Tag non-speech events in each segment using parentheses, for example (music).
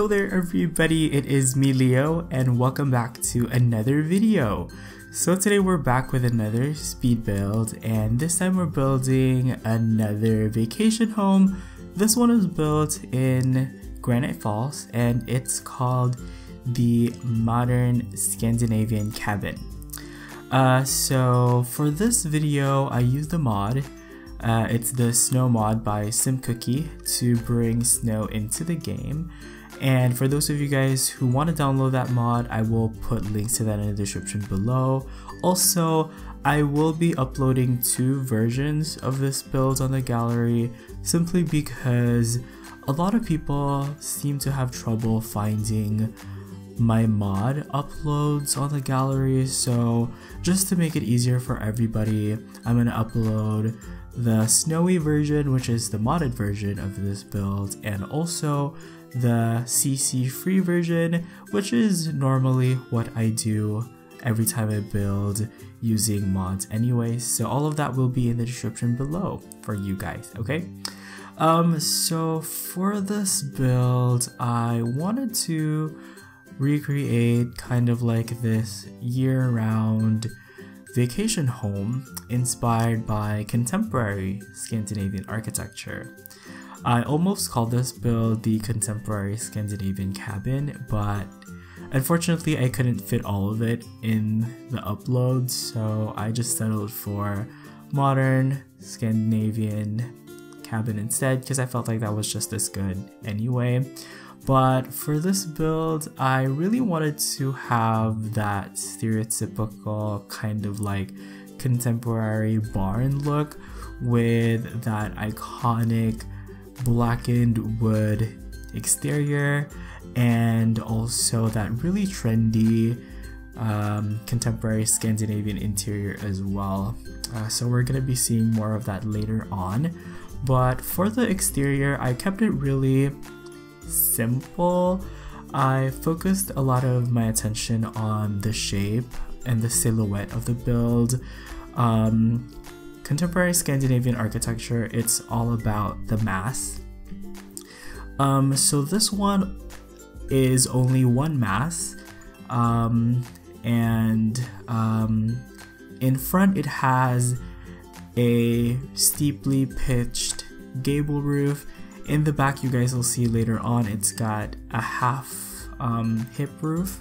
Hello there everybody, it is me Leo and welcome back to another video. So today we're back with another speed build and this time we're building another vacation home. This one is built in Granite Falls and it's called the Modern Scandinavian Cabin. Uh, so for this video I used a mod uh, it's the snow mod by SimCookie to bring snow into the game. And for those of you guys who want to download that mod, I will put links to that in the description below. Also, I will be uploading two versions of this build on the gallery simply because a lot of people seem to have trouble finding my mod uploads on the gallery so just to make it easier for everybody I'm gonna upload the snowy version, which is the modded version of this build, and also the CC free version, which is normally what I do every time I build using mods anyway. So all of that will be in the description below for you guys, okay? Um, so for this build, I wanted to recreate kind of like this year-round vacation home inspired by contemporary Scandinavian architecture. I almost called this build the contemporary Scandinavian cabin, but unfortunately I couldn't fit all of it in the upload, so I just settled for modern Scandinavian cabin instead because I felt like that was just as good anyway. But for this build, I really wanted to have that stereotypical kind of like contemporary barn look with that iconic blackened wood exterior and also that really trendy um, contemporary Scandinavian interior as well. Uh, so we're going to be seeing more of that later on. But for the exterior, I kept it really simple. I focused a lot of my attention on the shape and the silhouette of the build. Um, contemporary Scandinavian architecture, it's all about the mass. Um, so this one is only one mass, um, and um, in front it has a steeply pitched gable roof in the back, you guys will see later on, it's got a half um, hip roof.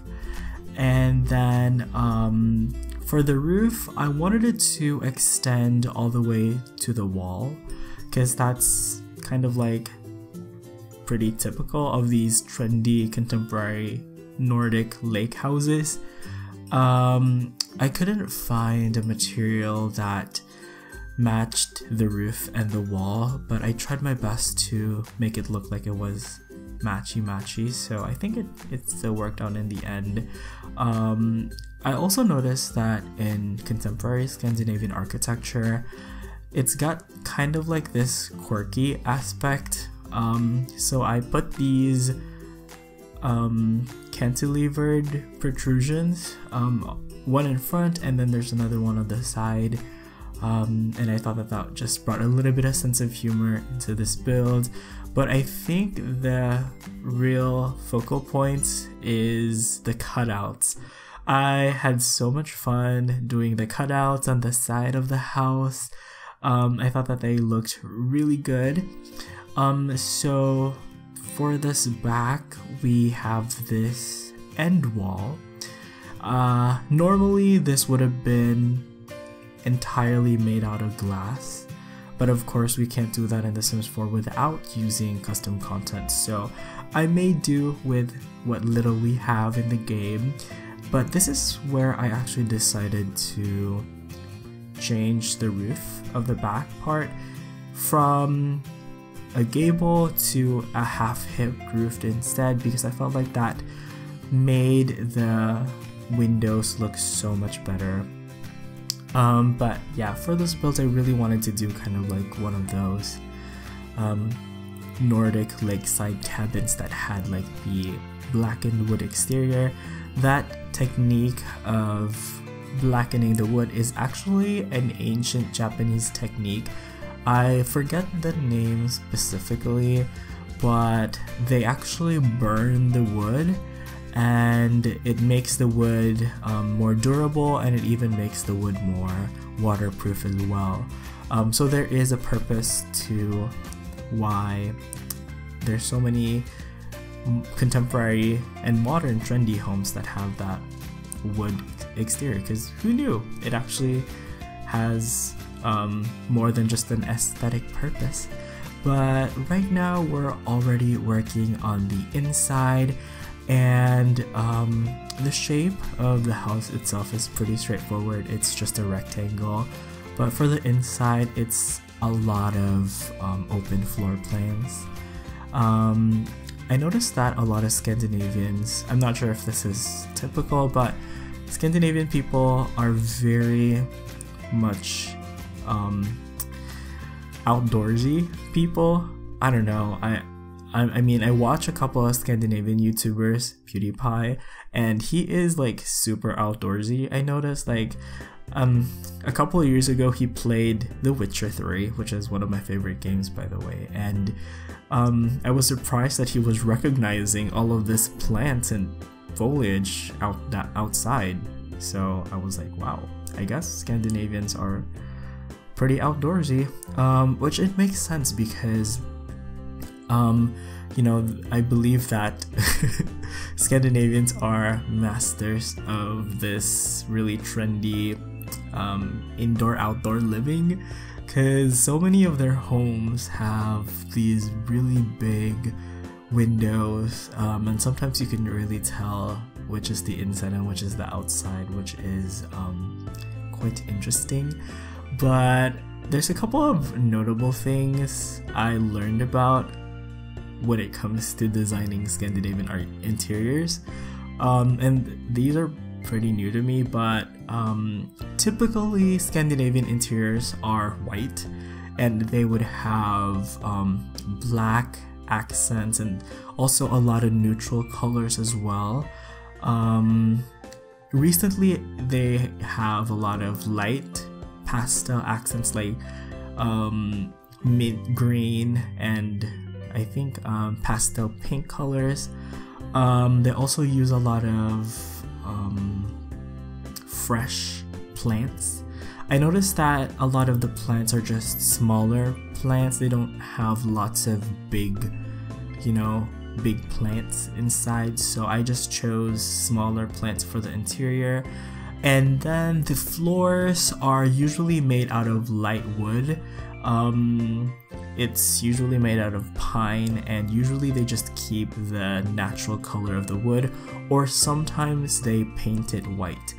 And then um, for the roof, I wanted it to extend all the way to the wall because that's kind of like pretty typical of these trendy contemporary Nordic lake houses. Um, I couldn't find a material that matched the roof and the wall, but I tried my best to make it look like it was matchy matchy, so I think it, it still worked out in the end. Um, I also noticed that in contemporary Scandinavian architecture, it's got kind of like this quirky aspect. Um, so I put these um, cantilevered protrusions, um, one in front, and then there's another one on the side um, and I thought that that just brought a little bit of sense of humor into this build. But I think the real focal point is the cutouts. I had so much fun doing the cutouts on the side of the house. Um, I thought that they looked really good. Um, so for this back, we have this end wall. Uh, normally, this would have been entirely made out of glass. But of course we can't do that in The Sims 4 without using custom content, so I may do with what little we have in the game, but this is where I actually decided to change the roof of the back part from a gable to a half hip roofed instead because I felt like that made the windows look so much better um, but yeah, for this build, I really wanted to do kind of like one of those um, Nordic lakeside cabins that had like the blackened wood exterior. That technique of blackening the wood is actually an ancient Japanese technique. I forget the name specifically, but they actually burn the wood and it makes the wood um, more durable and it even makes the wood more waterproof as well. Um, so there is a purpose to why there's so many contemporary and modern trendy homes that have that wood exterior because who knew it actually has um, more than just an aesthetic purpose but right now we're already working on the inside and um, the shape of the house itself is pretty straightforward it's just a rectangle but for the inside it's a lot of um, open floor plans um, I noticed that a lot of Scandinavians, I'm not sure if this is typical, but Scandinavian people are very much um, outdoorsy people. I don't know. I, I I mean, I watch a couple of Scandinavian YouTubers, PewDiePie, and he is like super outdoorsy. I noticed like um a couple of years ago he played The Witcher 3, which is one of my favorite games by the way, and um I was surprised that he was recognizing all of this plants and foliage out that outside. So I was like, wow, I guess Scandinavians are pretty outdoorsy, um, which it makes sense because, um, you know, I believe that (laughs) Scandinavians are masters of this really trendy um, indoor outdoor living because so many of their homes have these really big windows um, and sometimes you can really tell which is the inside and which is the outside which is um, quite interesting. But there's a couple of notable things I learned about when it comes to designing Scandinavian art interiors. Um, and these are pretty new to me, but um, typically Scandinavian interiors are white and they would have um, black accents and also a lot of neutral colors as well. Um, recently, they have a lot of light pastel accents like um, mint green and I think um, pastel pink colors. Um, they also use a lot of um, fresh plants. I noticed that a lot of the plants are just smaller plants. They don't have lots of big, you know, big plants inside. So I just chose smaller plants for the interior. And then the floors are usually made out of light wood. Um, it's usually made out of pine, and usually they just keep the natural color of the wood, or sometimes they paint it white.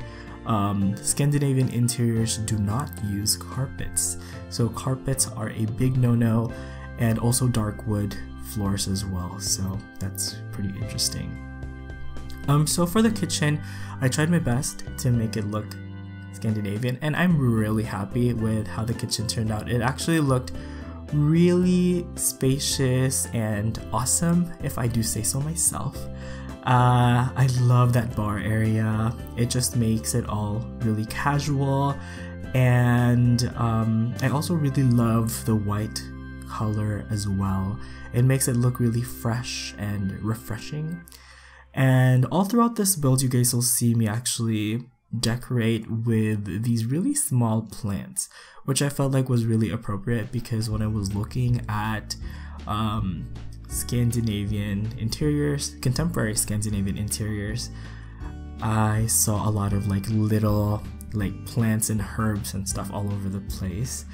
Um, Scandinavian interiors do not use carpets, so carpets are a big no no, and also dark wood floors as well, so that's pretty interesting. Um, so for the kitchen, I tried my best to make it look Scandinavian, and I'm really happy with how the kitchen turned out. It actually looked really spacious and awesome, if I do say so myself. Uh, I love that bar area. It just makes it all really casual, and um, I also really love the white color as well. It makes it look really fresh and refreshing. And all throughout this build, you guys will see me actually decorate with these really small plants, which I felt like was really appropriate because when I was looking at um, Scandinavian interiors, contemporary Scandinavian interiors, I saw a lot of like little like plants and herbs and stuff all over the place.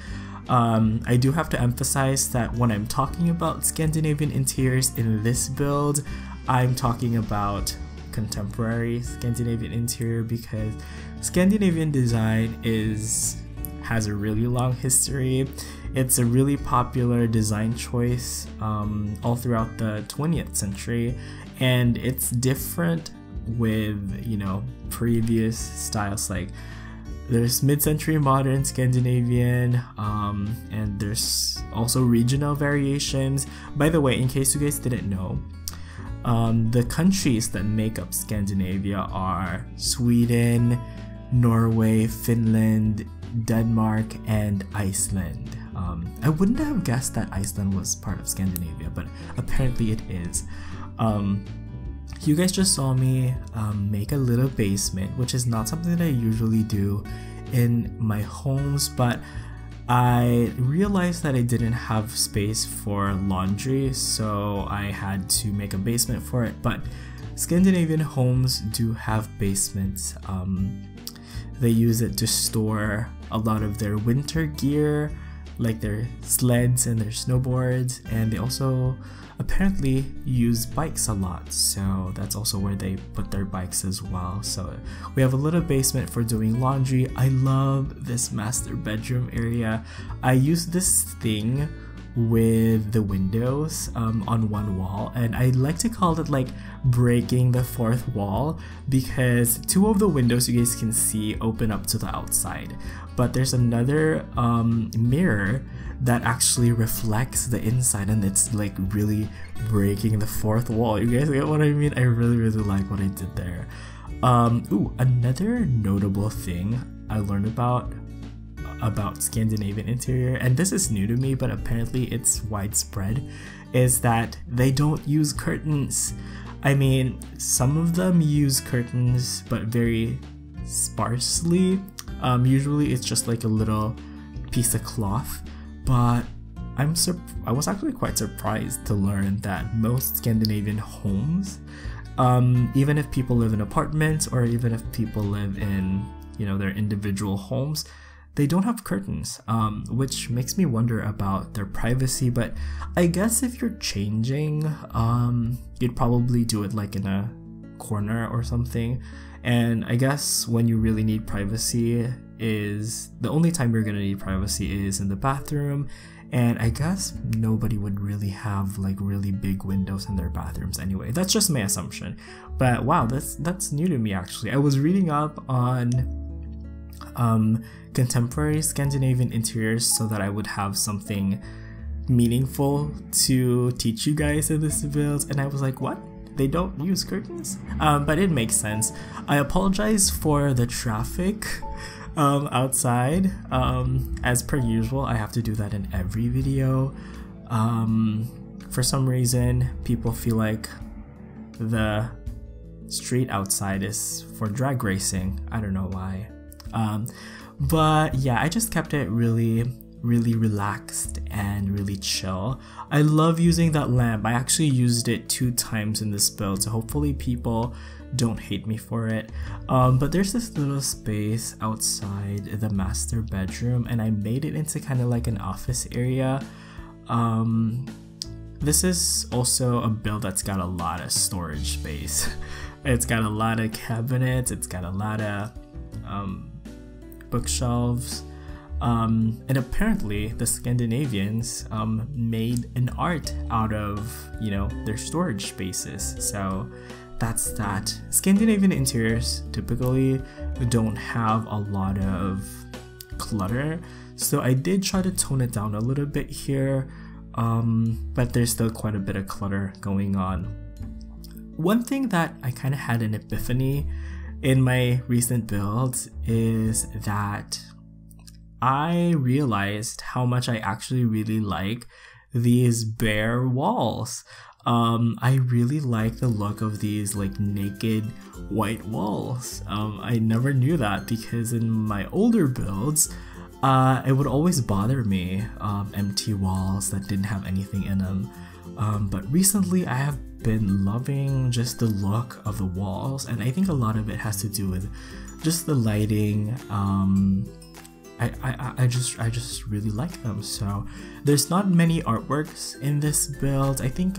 Um, I do have to emphasize that when I'm talking about Scandinavian interiors in this build, I'm talking about contemporary Scandinavian interior because Scandinavian design is has a really long history. It's a really popular design choice um, all throughout the 20th century, and it's different with you know previous styles like there's mid-century modern Scandinavian, um, and there's also regional variations. By the way, in case you guys didn't know, um, the countries that make up Scandinavia are Sweden, Norway, Finland, Denmark, and Iceland. Um, I wouldn't have guessed that Iceland was part of Scandinavia, but apparently it is. Um, you guys just saw me um, make a little basement, which is not something that I usually do in my homes, but I realized that I didn't have space for laundry, so I had to make a basement for it. But Scandinavian homes do have basements. Um, they use it to store a lot of their winter gear, like their sleds and their snowboards, and they also apparently use bikes a lot. So that's also where they put their bikes as well. So we have a little basement for doing laundry. I love this master bedroom area. I use this thing with the windows um, on one wall. And I like to call it like breaking the fourth wall because two of the windows you guys can see open up to the outside. But there's another um, mirror that actually reflects the inside and it's like really breaking the fourth wall. You guys get what I mean? I really really like what I did there. Um, ooh another notable thing I learned about about Scandinavian interior, and this is new to me, but apparently it's widespread, is that they don't use curtains. I mean, some of them use curtains, but very sparsely. Um, usually it's just like a little piece of cloth, but I'm sur- I was actually quite surprised to learn that most Scandinavian homes, um, even if people live in apartments or even if people live in you know their individual homes, they don't have curtains, um, which makes me wonder about their privacy. But I guess if you're changing, um, you'd probably do it like in a corner or something. And I guess when you really need privacy is the only time you're gonna need privacy is in the bathroom. And I guess nobody would really have like really big windows in their bathrooms anyway. That's just my assumption. But wow, that's that's new to me actually. I was reading up on um, contemporary Scandinavian interiors so that I would have something meaningful to teach you guys in this build. And I was like, what? They don't use curtains? Um, but it makes sense. I apologize for the traffic um, outside. Um, as per usual, I have to do that in every video. Um, for some reason, people feel like the street outside is for drag racing. I don't know why. Um, but yeah, I just kept it really, really relaxed and really chill. I love using that lamp. I actually used it two times in this build, so hopefully people don't hate me for it. Um, but there's this little space outside the master bedroom, and I made it into kind of like an office area. Um, this is also a build that's got a lot of storage space. (laughs) it's got a lot of cabinets, it's got a lot of um, bookshelves. Um, and apparently, the Scandinavians um, made an art out of you know their storage spaces. So that's that. Scandinavian interiors typically don't have a lot of clutter, so I did try to tone it down a little bit here, um, but there's still quite a bit of clutter going on. One thing that I kind of had an epiphany in my recent builds is that I realized how much I actually really like these bare walls. Um, I really like the look of these like naked white walls. Um, I never knew that because in my older builds, uh, it would always bother me um, empty walls that didn't have anything in them. Um, but recently, I have been loving just the look of the walls, and I think a lot of it has to do with just the lighting. Um, I, I, I just I just really like them. So there's not many artworks in this build. I think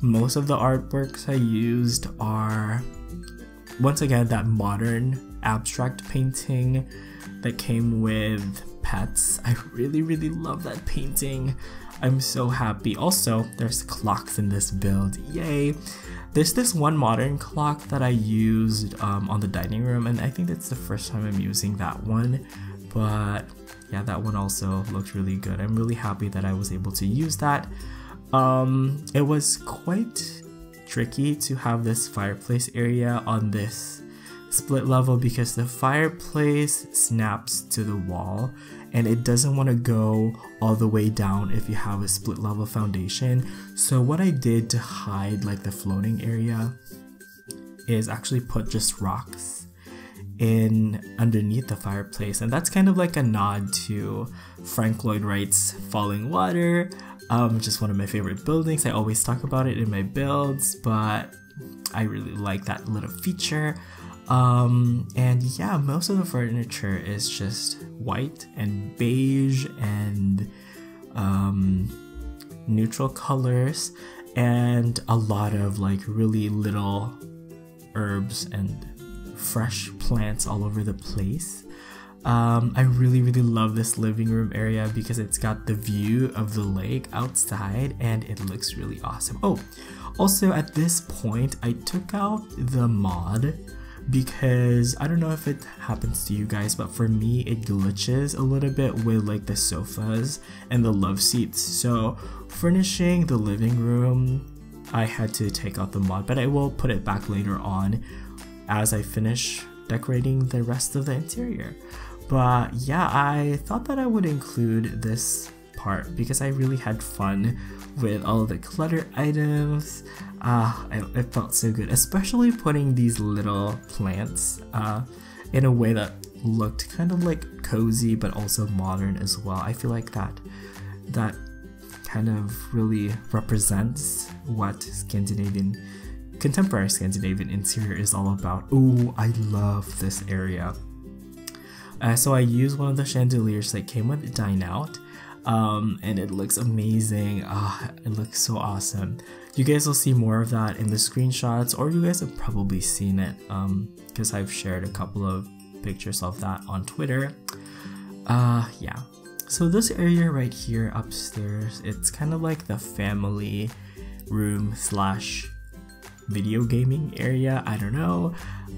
most of the artworks I used are once again that modern abstract painting that came with pets. I really really love that painting. I'm so happy. Also, there's clocks in this build. Yay! There's this one modern clock that I used um, on the dining room, and I think that's the first time I'm using that one. But yeah, that one also looked really good. I'm really happy that I was able to use that. Um, it was quite tricky to have this fireplace area on this split level because the fireplace snaps to the wall and it doesn't want to go all the way down if you have a split level foundation. So what I did to hide like the floating area is actually put just rocks in underneath the fireplace and that's kind of like a nod to Frank Lloyd Wright's Falling Water um, just one of my favorite buildings I always talk about it in my builds but I really like that little feature um, and yeah most of the furniture is just white and beige and um, neutral colors and a lot of like really little herbs and fresh plants all over the place. Um, I really, really love this living room area because it's got the view of the lake outside and it looks really awesome. Oh, also at this point, I took out the mod because I don't know if it happens to you guys, but for me, it glitches a little bit with like the sofas and the love seats. So furnishing the living room, I had to take out the mod, but I will put it back later on as I finish decorating the rest of the interior. But yeah, I thought that I would include this part because I really had fun with all the clutter items. Ah, uh, it felt so good, especially putting these little plants uh, in a way that looked kind of like cozy but also modern as well. I feel like that that kind of really represents what Scandinavian contemporary Scandinavian interior is all about. Oh, I love this area. Uh, so I used one of the chandeliers that came with Dine Out, um, and it looks amazing. Ah, it looks so awesome. You guys will see more of that in the screenshots, or you guys have probably seen it because um, I've shared a couple of pictures of that on Twitter. Uh, yeah. So this area right here upstairs, it's kind of like the family room slash video gaming area. I don't know.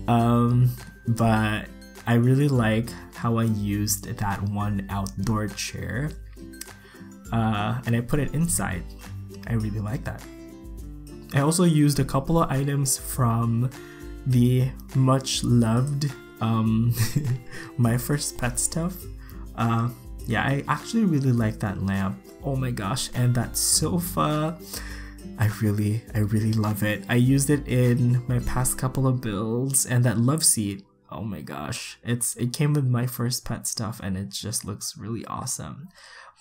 Um, but I really like how I used that one outdoor chair uh, and I put it inside. I really like that. I also used a couple of items from the much loved um, (laughs) My First Pet stuff. Uh, yeah, I actually really like that lamp. Oh my gosh, and that sofa. I really, I really love it. I used it in my past couple of builds and that love seat. Oh my gosh. It's it came with my first pet stuff and it just looks really awesome.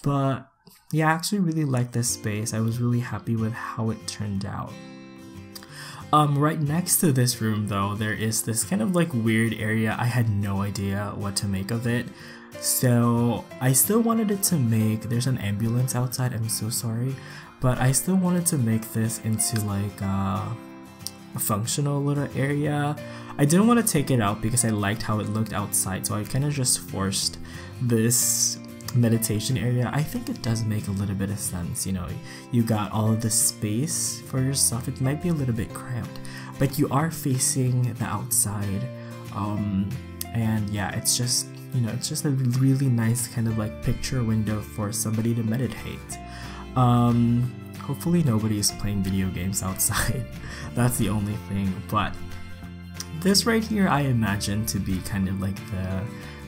But yeah, I actually really like this space. I was really happy with how it turned out. Um, right next to this room though, there is this kind of like weird area. I had no idea what to make of it. So I still wanted it to make, there's an ambulance outside, I'm so sorry but I still wanted to make this into like uh, a functional little area. I didn't want to take it out because I liked how it looked outside, so I kind of just forced this meditation area. I think it does make a little bit of sense, you know, you got all of this space for yourself. It might be a little bit cramped, but you are facing the outside. Um, and yeah, it's just, you know, it's just a really nice kind of like picture window for somebody to meditate. Um, hopefully nobody is playing video games outside. (laughs) That's the only thing. But this right here, I imagine to be kind of like the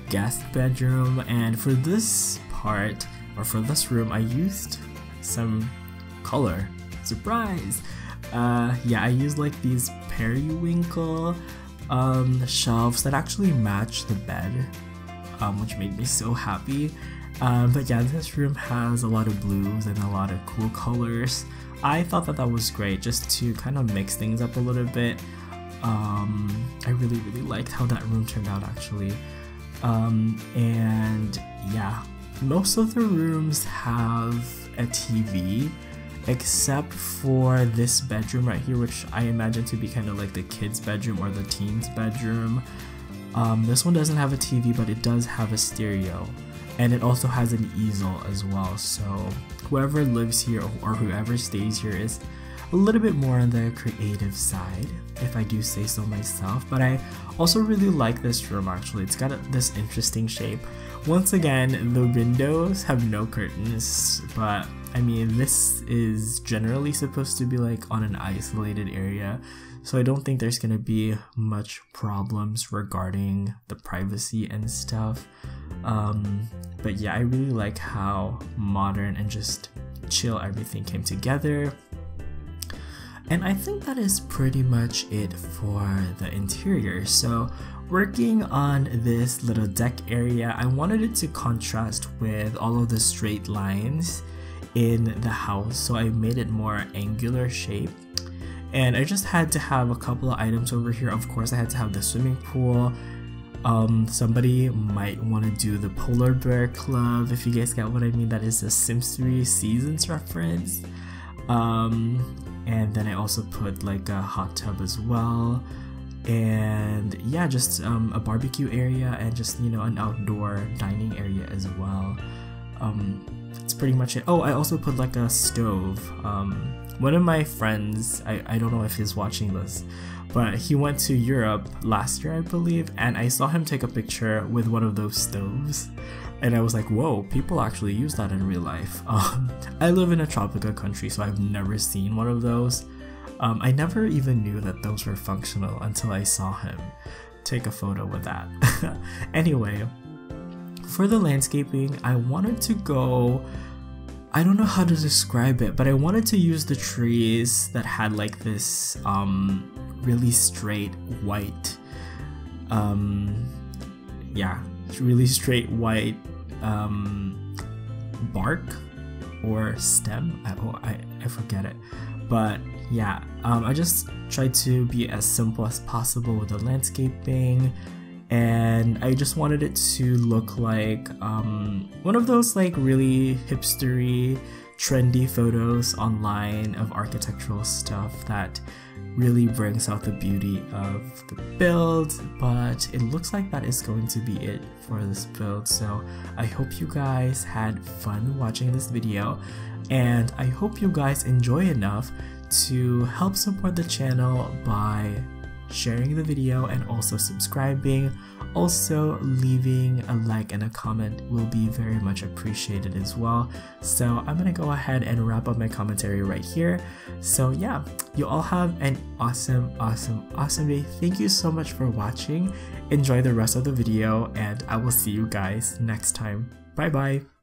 guest bedroom. And for this part, or for this room, I used some color. Surprise! Uh, yeah, I used like these periwinkle um, shelves that actually match the bed, um, which made me so happy. Um, but yeah, this room has a lot of blues and a lot of cool colors. I thought that that was great just to kind of mix things up a little bit. Um, I really, really liked how that room turned out actually. Um, and yeah, most of the rooms have a TV except for this bedroom right here, which I imagine to be kind of like the kids' bedroom or the teens' bedroom. Um, this one doesn't have a TV, but it does have a stereo. And it also has an easel as well. So whoever lives here or whoever stays here is a little bit more on the creative side if I do say so myself but I also really like this room actually it's got a, this interesting shape once again the windows have no curtains but I mean this is generally supposed to be like on an isolated area so I don't think there's gonna be much problems regarding the privacy and stuff. Um, but yeah, I really like how modern and just chill everything came together. And I think that is pretty much it for the interior. So working on this little deck area, I wanted it to contrast with all of the straight lines in the house. So I made it more angular shape. And I just had to have a couple of items over here. Of course, I had to have the swimming pool. Um, somebody might want to do the Polar Bear Club. If you guys get what I mean, that is a Sims 3 Seasons reference. Um, and then I also put like a hot tub as well. And yeah just um, a barbecue area and just you know an outdoor dining area as well. Um, pretty much it. Oh I also put like a stove. Um, one of my friends I, I don't know if he's watching this but he went to Europe last year I believe and I saw him take a picture with one of those stoves and I was like, whoa, people actually use that in real life. (laughs) Um, I live in a tropical country, so I've never seen one of those. Um, I never even knew that those were functional until I saw him take a photo with that. (laughs) anyway, for the landscaping, I wanted to go. I don't know how to describe it, but I wanted to use the trees that had like this um, really straight white, um, yeah, really straight white um, bark or stem. I, oh, I, I forget it. But yeah, um, I just tried to be as simple as possible with the landscaping and I just wanted it to look like um, one of those like really hipstery, trendy photos online of architectural stuff that really brings out the beauty of the build, but it looks like that is going to be it for this build. So I hope you guys had fun watching this video and I hope you guys enjoy enough to help support the channel by sharing the video and also subscribing. Also, leaving a like and a comment will be very much appreciated as well. So I'm gonna go ahead and wrap up my commentary right here. So yeah, you all have an awesome, awesome, awesome day. Thank you so much for watching. Enjoy the rest of the video and I will see you guys next time. Bye bye.